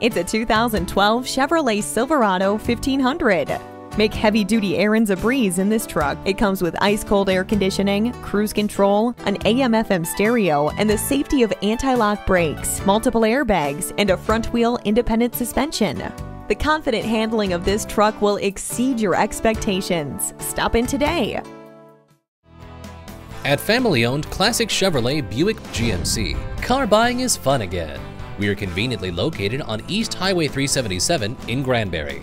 It's a 2012 Chevrolet Silverado 1500. Make heavy duty errands a breeze in this truck. It comes with ice cold air conditioning, cruise control, an AM FM stereo, and the safety of anti lock brakes, multiple airbags, and a front wheel independent suspension. The confident handling of this truck will exceed your expectations. Stop in today. At family owned Classic Chevrolet Buick GMC, car buying is fun again. We are conveniently located on East Highway 377 in Granbury.